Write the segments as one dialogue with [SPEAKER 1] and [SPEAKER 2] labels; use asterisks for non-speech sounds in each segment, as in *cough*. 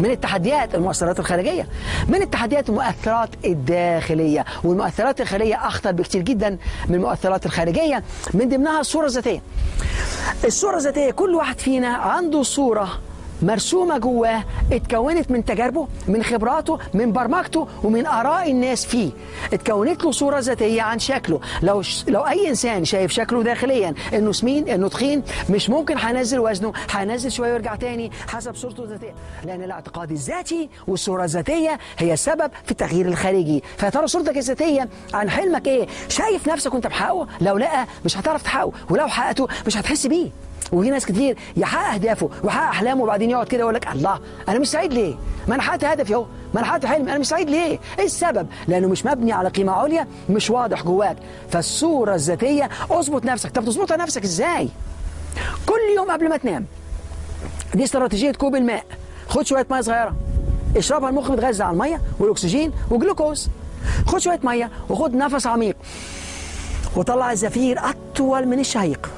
[SPEAKER 1] من التحديات المؤثرات الخارجية من التحديات المؤثرات الداخلية والمؤثرات الخارجية أخطر بكتير جدا من المؤثرات الخارجية من ضمنها الصورة الذاتية. الصورة الذاتية كل واحد فينا عنده صورة مرسومة جواه اتكونت من تجاربه من خبراته من برمجته ومن آراء الناس فيه. اتكونت له صورة ذاتية عن شكله. لو ش... لو أي إنسان شايف شكله داخليا إنه سمين إنه تخين مش ممكن هينزل وزنه هينزل شوية ويرجع تاني حسب صورته الذاتية. لأن الاعتقاد الذاتي والصورة الذاتية هي سبب في التغيير الخارجي. فيا ترى صورتك الذاتية عن حلمك إيه؟ شايف نفسك وأنت محققه لو لا مش هتعرف تحققه ولو حققته مش هتحس بيه. وفي ناس كتير يحقق أهدافه ويحقق أحلامه وبعدين يقعد كده يقول لك الله أنا مش سعيد ليه؟ ما أنا حققت هدفي أهو ما أنا حققت حلمي أنا مش سعيد ليه؟ إيه السبب؟ لأنه مش مبني على قيمة عليا مش واضح جواك فالصورة الذاتية اظبط نفسك طب تظبطها نفسك إزاي؟ كل يوم قبل ما تنام دي استراتيجية كوب الماء خد شوية مية صغيرة اشربها المخ متغذى على المية والأكسجين والجلوكوز خد شوية مية وخد نفس عميق وطلع الزفير أطول من الشهيق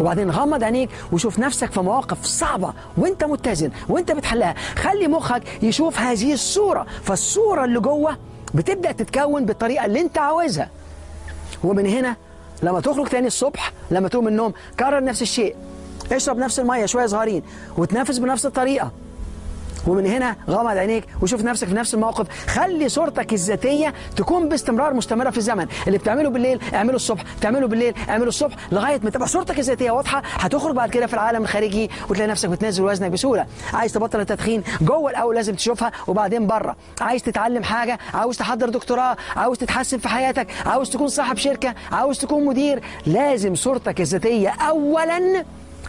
[SPEAKER 1] وبعدين غمض عينيك وشوف نفسك في مواقف صعبة وانت متزن وانت بتحلها. خلي مخك يشوف هذه الصورة. فالصورة اللي جوه بتبدأ تتكون بالطريقة اللي انت عاوزها. ومن هنا لما تخرج تاني الصبح لما تقوم من النوم كرر نفس الشيء. اشرب نفس المية شوية صغيرين وتنافس بنفس الطريقة. ومن هنا غمض عينيك وشوف نفسك في نفس الموقف. خلي صورتك الذاتية تكون باستمرار مستمرة في الزمن. اللي بتعمله بالليل اعمله الصبح تعمله بالليل اعمله الصبح لغاية ما تبقى صورتك الذاتية واضحة. هتخرج بعد كده في العالم الخارجي وتلاقي نفسك بتنزل وزنك بسهولة. عايز تبطل التدخين؟ جوه الأول لازم تشوفها وبعدين بره. عايز تتعلم حاجة؟ عاوز تحضر دكتوراه؟ عاوز تتحسن في حياتك؟ عاوز تكون صاحب شركة؟ عاوز تكون مدير؟ لازم صورتك الذاتية اولا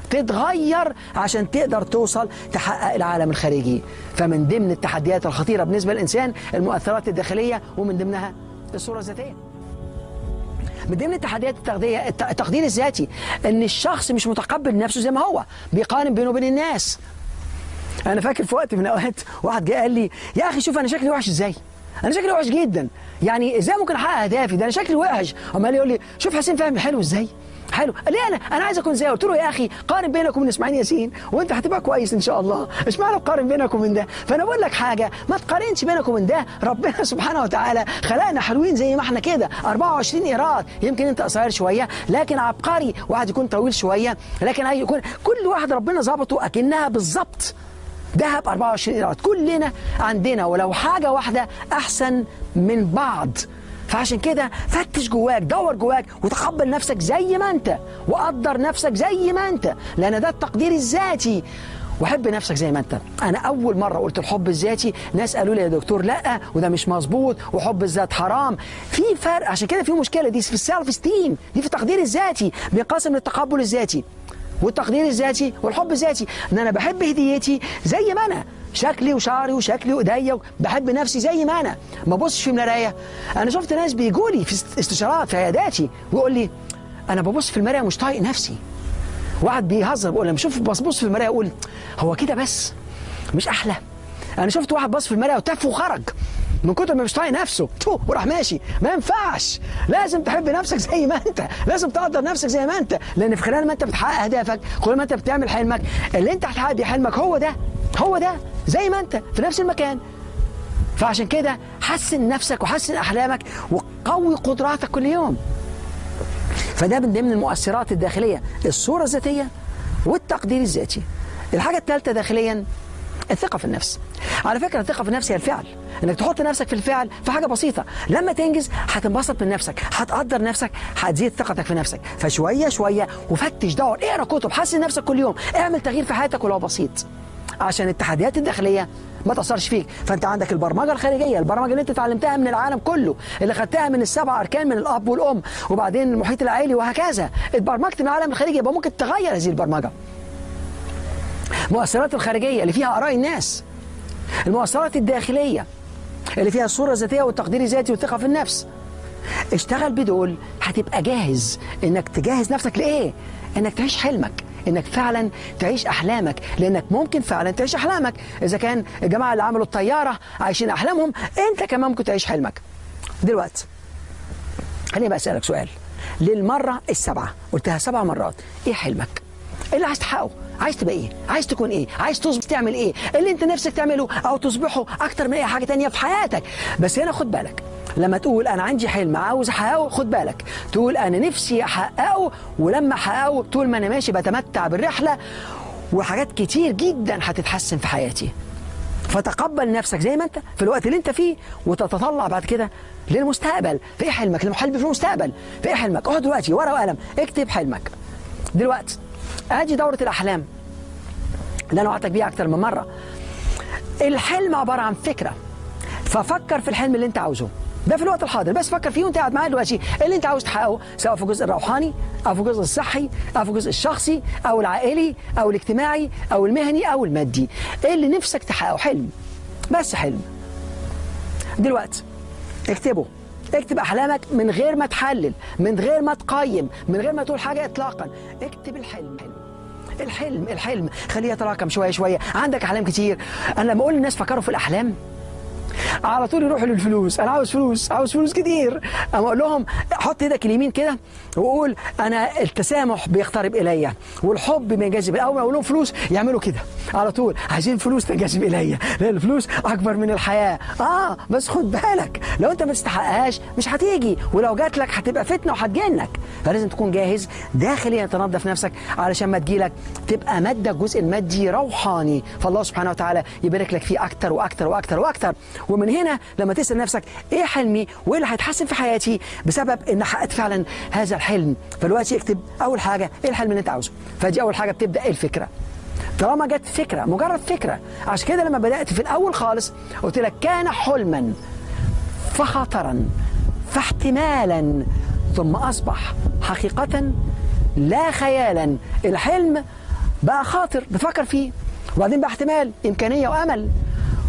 [SPEAKER 1] تتغير عشان تقدر توصل تحقق العالم الخارجي. فمن ضمن التحديات الخطيرة بالنسبة للإنسان المؤثرات الداخلية ومن ضمنها الصورة الذاتية. من ضمن التحديات التغذية التقدير الذاتي إن الشخص مش متقبل نفسه زي ما هو. بيقارن بينه وبين الناس. أنا فاكر في وقت من الأوقات واحد جه قال لي يا أخي شوف أنا شكلي وحش إزاي؟ أنا شكلي وحش جدا. يعني إزاي ممكن أحقق أهدافي؟ ده أنا شكلي وحش. عمال يقول لي شوف حسين فهمي حلو إزاي؟ حلو. ليه أنا؟ أنا عايز أكون زيه قلت له يا أخي قارن بينك وبين اسماعيل ياسين وأنت هتبقى كويس إن شاء الله. إشمعنى تقارن بينك وبين ده؟ فأنا بقول لك حاجة ما تقارنش بينك وبين ده. ربنا *laughs* سبحانه وتعالى خلقنا حلوين زي ما إحنا كده. 24 إيراد. يمكن أنت قصير شوية لكن عبقري. واحد يكون طويل شوية لكن يكون كل واحد ربنا ظبطه أكنها بالظبط. ذهب 24 قيراط. كلنا عندنا ولو حاجة واحدة أحسن من بعض. فعشان كده فتش جواك دور جواك وتقبل نفسك زي ما انت وقدر نفسك زي ما انت لأن ده التقدير الذاتي. وحب نفسك زي ما انت. أنا أول مرة قلت الحب الذاتي ناس قالوا لي يا دكتور لأ وده مش مظبوط وحب الذات حرام. في فرق عشان كده في مشكلة دي في ال self esteem دي في التقدير الذاتي بينقسم للتقبل الذاتي والتقدير الذاتي والحب الذاتي. إن أنا بحب هديتي زي ما أنا. شكلي وشعري وشكلي وإيديا بحب نفسي زي ما أنا. ما ببصش في المراية. أنا شفت ناس بيجوا لي في استشارات في عياداتي ويقول لي أنا ببص في المراية مش طايق نفسي. واحد بيهزر بيقول لما أشوف ببص في المراية. أقول هو كده بس؟ مش أحلى. أنا شفت واحد بص في المراية وتف وخرج من كتر ما مش طايق نفسه. تو وراح ماشي. ما ينفعش. لازم تحب نفسك زي ما أنت. لازم تقدر نفسك زي ما أنت. لأن في خلال ما أنت بتحقق أهدافك كل ما أنت بتعمل حلمك اللي أنت هتحقق بيه حلمك هو ده. هو ده. زي ما انت في نفس المكان. فعشان كده حسن نفسك وحسن أحلامك وقوي قدراتك كل يوم. فده من ضمن المؤثرات الداخلية الصورة الذاتية والتقدير الذاتي. الحاجة الثالثه داخليا الثقة في النفس. على فكرة الثقة في النفس هي الفعل. إنك تحط نفسك في الفعل في حاجة بسيطة. لما تنجز هتنبسط من نفسك هتقدر نفسك هتزيد ثقتك في نفسك. فشوية شوية وفتش دور اقرأ كتب حسن نفسك كل يوم. اعمل تغيير في حياتك ولو بسيط. عشان التحديات الداخلية ما تأثرش فيك. فأنت عندك البرمجة الخارجية البرمجة اللي أنت اتعلمتها من العالم كله اللي خدتها من السبع أركان من الأب والأم وبعدين المحيط العائلي وهكذا. اتبرمجت من العالم الخارجي يبقى ممكن تغير هذه البرمجة. المؤثرات الخارجية اللي فيها آراء الناس المؤثرات الداخلية اللي فيها الصورة الذاتية والتقدير الذاتي والثقة في النفس. اشتغل بدول هتبقى جاهز إنك تجهز نفسك لإيه؟ إنك تعيش حلمك. إنك فعلا تعيش أحلامك لأنك ممكن فعلا تعيش أحلامك. إذا كان الجماعه اللي عملوا الطيارة عايشين أحلامهم أنت كمان ممكن تعيش حلمك. دلوقتي خليني بقى أسألك سؤال. للمرة السابعه قلتها سبع مرات إيه حلمك؟ إيه اللي عايز تحققه؟ عايز تبقى إيه؟ عايز تكون إيه؟ عايز تصبح تعمل إيه؟ اللي انت نفسك تعمله أو تصبحه أكتر من اي حاجة تانية في حياتك. بس هنا خد بالك لما تقول أنا عندي حلم عاوز احققه خد بالك. تقول أنا نفسي احققه ولما احققه طول ما أنا ماشي بتمتع بالرحلة وحاجات كتير جدا هتتحسن في حياتي. فتقبل نفسك زي ما انت في الوقت اللي انت فيه وتتطلع بعد كده للمستقبل. في إيه حلمك الحلم في المستقبل. في إيه حلمك. اقعد دلوقتي ورقة وقلم. اكتب حلمك. دلوقتي. ادي دورة الأحلام. اللي أنا وعدتك بيها أكتر من مرة. الحلم عبارة عن فكرة. ففكر في الحلم اللي أنت عاوزه. ده في الوقت الحاضر. بس فكر فيه وأنت قاعد معايا دلوقتي. اللي أنت عاوز تحققه سواء في الجزء الروحاني أو في الجزء الصحي أو في الجزء الشخصي أو العائلي أو الاجتماعي أو المهني أو المادي. إيه اللي نفسك تحققه حلم. بس حلم. دلوقتي اكتبه. اكتب أحلامك من غير ما تحلل من غير ما تقيم من غير ما تقول حاجة اطلاقا. اكتب الحلم. حلم الحلم الحلم. خليه يتراكم شوية شوية. عندك أحلام كتير. أنا لما أقول للناس فكروا في الأحلام على طول يروحوا للفلوس. أنا عاوز فلوس عاوز فلوس كتير. أما أقول لهم حط إيدك اليمين كده وقول أنا التسامح بيقترب إلي والحب بينجذب أول ما أقول لهم فلوس يعملوا كده. على طول عايزين فلوس تنجذب إلي لأن الفلوس أكبر من الحياة. آه بس خد بالك لو أنت ما تستحقهاش مش هتيجي ولو جات لك هتبقى فتنة وهتجنك فلازم تكون جاهز داخليا تنظف نفسك علشان ما تجيلك. تبقى مادة الجزء المادي روحاني. فالله سبحانه وتعالى يبارك لك فيه أكتر وأكتر وأكتر وأكتر. ومن هنا لما تسأل نفسك إيه حلمي؟ وإيه اللي هيتحسن في حياتي؟ بسبب إن حققت فعلا هذا الحلم. فدلوقتي اكتب أول حاجة إيه الحلم اللي أنت عاوزه؟ فدي أول حاجة بتبدأ إيه الفكرة؟ طالما جت فكرة مجرد فكرة. عشان كده لما بدأت في الأول خالص قلت لك كان حلما فخطرا فاحتمالا ثم أصبح حقيقه لا خيالا. الحلم بقى خاطر بفكر فيه. وبعدين بقى احتمال إمكانية وأمل.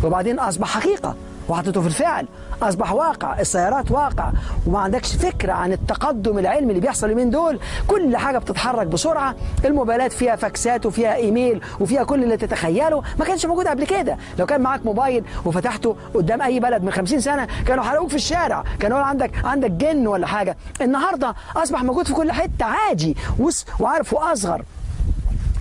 [SPEAKER 1] وبعدين أصبح حقيقة. وحطيته في الفعل. أصبح واقع السيارات واقع وما عندكش فكرة عن التقدم العلمي اللي بيحصل اليومين دول. كل حاجة بتتحرك بسرعة الموبايلات فيها فاكسات وفيها إيميل وفيها كل اللي تتخيله. ما كانش موجود قبل كده. لو كان معاك موبايل وفتحته قدام أي بلد من 50 سنة كانوا حرقوك في الشارع. كانوا عندك عندك جن ولا حاجة. النهارده أصبح موجود في كل حتة عادي وعارف وأصغر.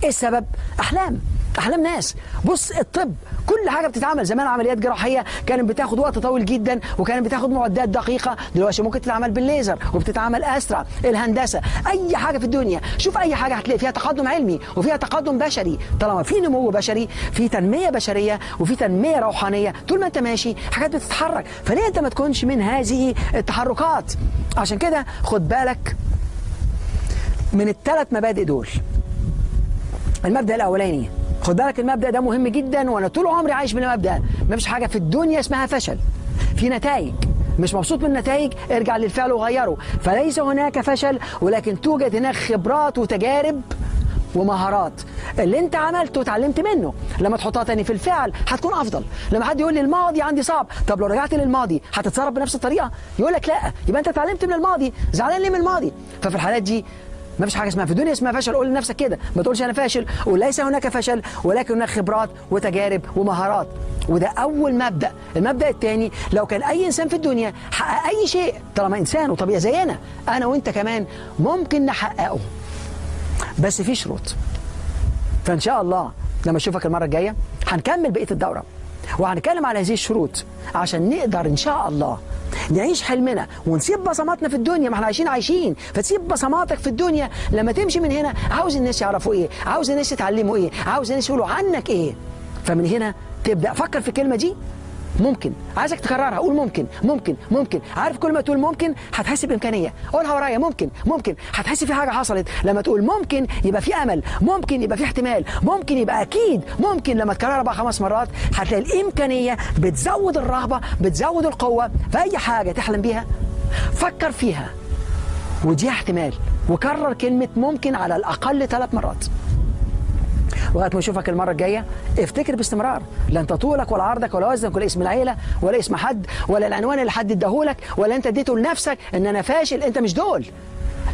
[SPEAKER 1] إيه السبب؟ أحلام. أحلام ناس. بص الطب كل حاجة بتتعمل. زمان عمليات جراحية كانت بتاخد وقت طويل جدا وكانت بتاخد معدات دقيقة. دلوقتي ممكن تتعمل بالليزر وبتتعمل أسرع. الهندسة أي حاجة في الدنيا. شوف أي حاجة هتلاقي. فيها تقدم علمي وفيها تقدم بشري. طالما في نمو بشري في تنمية بشرية وفي تنمية روحانية. طول ما أنت ماشي حاجات بتتحرك. فليه أنت ما تكونش من هذه التحركات؟ عشان كده خد بالك من الثلاث مبادئ دول. المبدأ الأولاني خد بالك المبدأ ده مهم جدا وأنا طول عمري عايش بالمبدأ ما فيش حاجة في الدنيا اسمها فشل. في نتائج. مش مبسوط من النتائج ارجع للفعل وغيره. فليس هناك فشل ولكن توجد هناك خبرات وتجارب ومهارات. اللي انت عملته وتعلمت منه. لما تحطها تاني في الفعل هتكون أفضل. لما حد يقول لي الماضي عندي صعب. طب لو رجعت للماضي هتتصرف بنفس الطريقة؟ يقول لك لا. يبقى انت اتعلمت من الماضي. زعلان ليه من الماضي؟ ففي الحالات دي ما فيش حاجة اسمها في الدنيا اسمها فشل. قول لنفسك كده. ما تقولش أنا فاشل. وليس هناك فشل ولكن هناك خبرات وتجارب ومهارات. وده أول مبدأ. المبدأ الثاني لو كان أي إنسان في الدنيا حقق أي شيء طالما إنسان وطبيعي زينا أنا وأنت كمان ممكن نحققه. بس في شروط. فإن شاء الله لما أشوفك المرة الجاية هنكمل بقية الدورة. وهنتكلم على هذه الشروط عشان نقدر إن شاء الله نعيش حلمنا ونسيب بصماتنا في الدنيا ما إحنا عايشين عايشين. فتسيب بصماتك في الدنيا لما تمشي من هنا عاوز الناس يعرفوا إيه؟ عاوز الناس يتعلموا إيه؟ عاوز الناس يقولوا عنك إيه؟ فمن هنا تبدأ. فكر في الكلمة دي. ممكن. عايزك تكررها. قول ممكن. ممكن. ممكن. عارف كل ما تقول ممكن هتحس بإمكانية. قولها ورايا. ممكن. ممكن. هتحس في حاجة حصلت. لما تقول ممكن يبقى في أمل. ممكن يبقى في احتمال. ممكن يبقى أكيد. ممكن لما تكررها بقى خمس مرات هتلاقي الإمكانية بتزود الرغبه بتزود القوة في أي حاجة تحلم بيها. فكر فيها. ودي احتمال. وكرر كلمة ممكن على الأقل ثلاث مرات. لغايه ما اشوفك المرة الجاية افتكر باستمرار. لا أنت طولك ولا عرضك ولا وزنك ولا اسم العيلة ولا اسم حد ولا العنوان اللي حد اداهولك ولا أنت اديته لنفسك إن أنا فاشل أنت مش دول.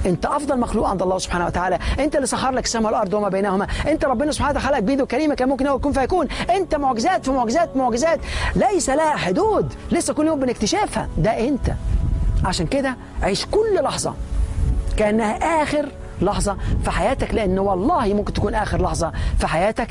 [SPEAKER 1] أنت أفضل مخلوق عند الله سبحانه وتعالى. أنت اللي سخر لك السماء والأرض وما بينهما. أنت ربنا سبحانه وتعالى خلقك بيده الكريمة كان ممكن هو يكون فيكون. أنت معجزات في معجزات معجزات. ليس لها حدود. لسه كل يوم بنكتشفها. ده أنت. عشان كده عيش كل لحظة. كأنها آخر لحظة في حياتك لأن والله ممكن تكون آخر لحظة في حياتك.